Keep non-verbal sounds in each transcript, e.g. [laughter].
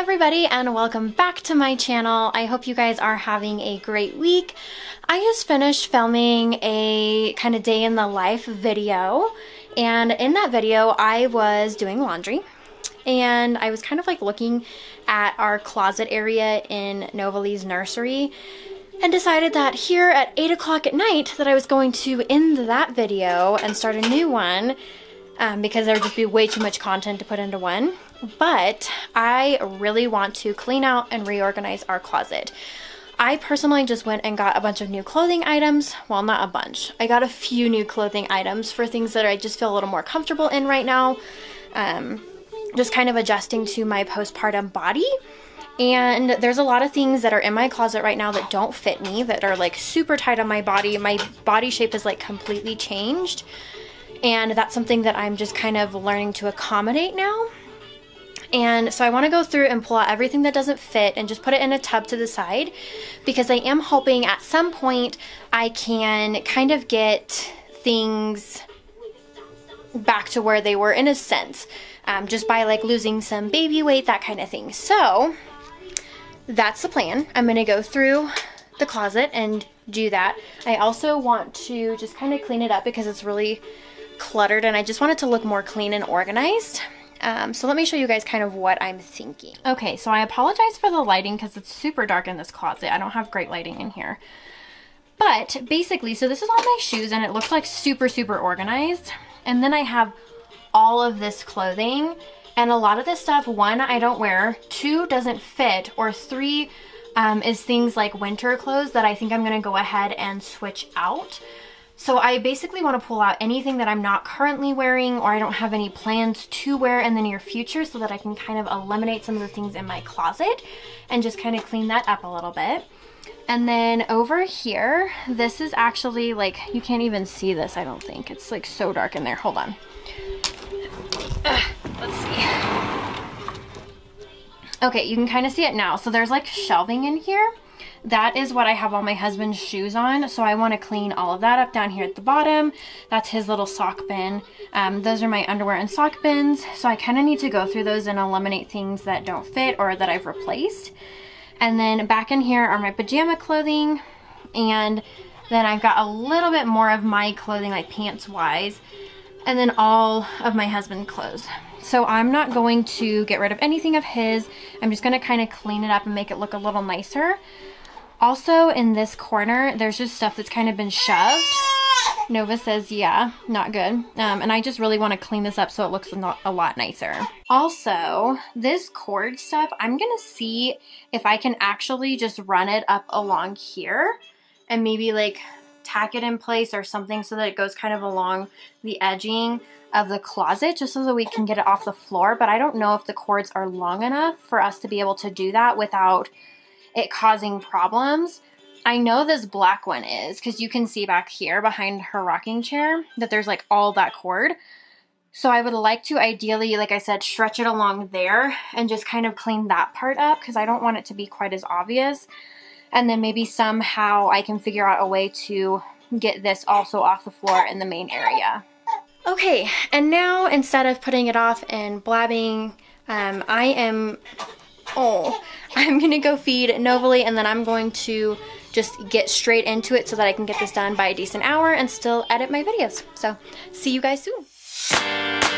everybody and welcome back to my channel. I hope you guys are having a great week. I just finished filming a kind of day in the life video and in that video I was doing laundry and I was kind of like looking at our closet area in Novalee's nursery and decided that here at 8 o'clock at night that I was going to end that video and start a new one um, because there would just be way too much content to put into one. But I really want to clean out and reorganize our closet. I personally just went and got a bunch of new clothing items. Well, not a bunch. I got a few new clothing items for things that I just feel a little more comfortable in right now. Um, just kind of adjusting to my postpartum body. And there's a lot of things that are in my closet right now that don't fit me, that are like super tight on my body. My body shape is like completely changed. And that's something that I'm just kind of learning to accommodate now. And so I want to go through and pull out everything that doesn't fit and just put it in a tub to the side because I am hoping at some point I can kind of get things back to where they were in a sense um, just by like losing some baby weight, that kind of thing. So that's the plan. I'm going to go through the closet and do that. I also want to just kind of clean it up because it's really cluttered and I just want it to look more clean and organized. Um, so let me show you guys kind of what I'm thinking. Okay, so I apologize for the lighting because it's super dark in this closet. I don't have great lighting in here. But basically, so this is all my shoes and it looks like super, super organized. And then I have all of this clothing and a lot of this stuff, one, I don't wear, two, doesn't fit, or three, um, is things like winter clothes that I think I'm going to go ahead and switch out. So I basically want to pull out anything that I'm not currently wearing or I don't have any plans to wear in the near future so that I can kind of eliminate some of the things in my closet and just kind of clean that up a little bit. And then over here, this is actually like, you can't even see this, I don't think. It's like so dark in there. Hold on. Let's see. Okay, you can kind of see it now. So there's like shelving in here that is what I have all my husband's shoes on. So I want to clean all of that up down here at the bottom. That's his little sock bin. Um, those are my underwear and sock bins. So I kind of need to go through those and eliminate things that don't fit or that I've replaced. And then back in here are my pajama clothing. And then I've got a little bit more of my clothing, like pants wise. And then all of my husband's clothes. So I'm not going to get rid of anything of his. I'm just going to kind of clean it up and make it look a little nicer. Also in this corner, there's just stuff that's kind of been shoved. Nova says, yeah, not good. Um, and I just really want to clean this up so it looks a lot nicer. Also, this cord stuff, I'm going to see if I can actually just run it up along here and maybe like tack it in place or something so that it goes kind of along the edging of the closet just so that we can get it off the floor. But I don't know if the cords are long enough for us to be able to do that without it causing problems. I know this black one is because you can see back here behind her rocking chair that there's like all that cord. So I would like to ideally, like I said, stretch it along there and just kind of clean that part up because I don't want it to be quite as obvious. And then maybe somehow I can figure out a way to get this also off the floor in the main area. Okay, and now instead of putting it off and blabbing, um, I am Oh, [laughs] I'm to go feed Novalee and then I'm going to just get straight into it so that I can get this done by a decent hour and still edit my videos. So, see you guys soon.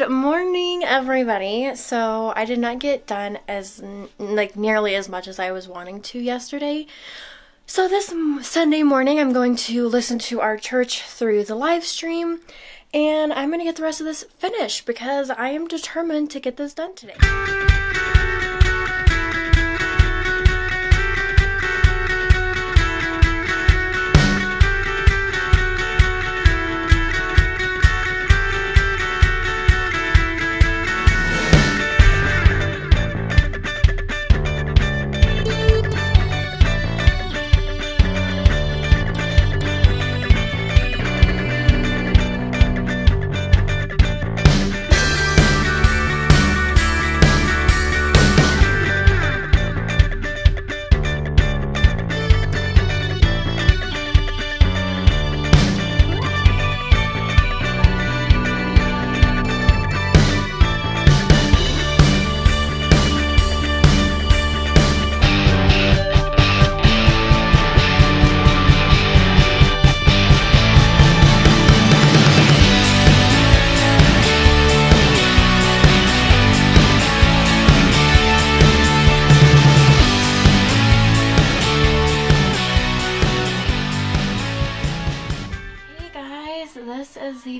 Good morning, everybody. So I did not get done as like nearly as much as I was wanting to yesterday. So this Sunday morning, I'm going to listen to our church through the live stream, and I'm going to get the rest of this finished because I am determined to get this done today.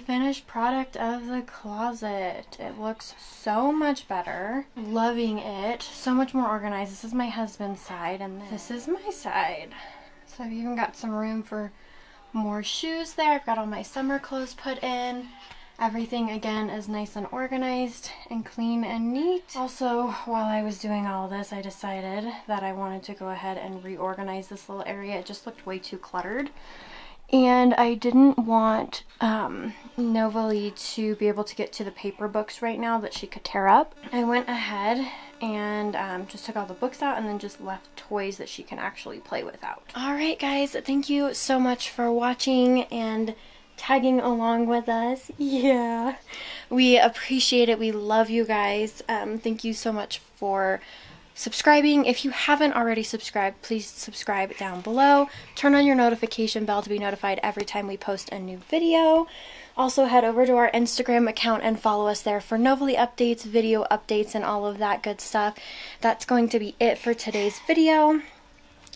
Finished product of the closet. It looks so much better. Loving it. So much more organized. This is my husband's side and this is my side. So I've even got some room for more shoes there. I've got all my summer clothes put in. Everything again is nice and organized and clean and neat. Also, while I was doing all this, I decided that I wanted to go ahead and reorganize this little area. It just looked way too cluttered. And I didn't want um, Novalee to be able to get to the paper books right now that she could tear up. I went ahead and um, just took all the books out and then just left toys that she can actually play with out. Alright guys, thank you so much for watching and tagging along with us. Yeah. We appreciate it. We love you guys. Um, thank you so much for subscribing. If you haven't already subscribed, please subscribe down below. Turn on your notification bell to be notified every time we post a new video. Also head over to our Instagram account and follow us there for Novalee updates, video updates, and all of that good stuff. That's going to be it for today's video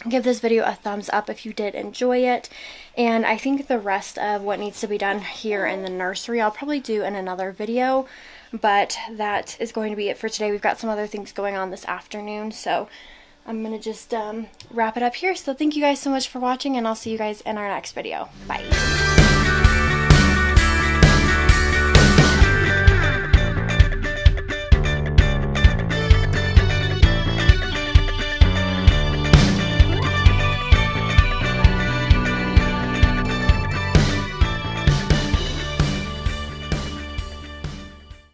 give this video a thumbs up if you did enjoy it and I think the rest of what needs to be done here in the nursery I'll probably do in another video but that is going to be it for today. We've got some other things going on this afternoon so I'm gonna just um, wrap it up here. So thank you guys so much for watching and I'll see you guys in our next video. Bye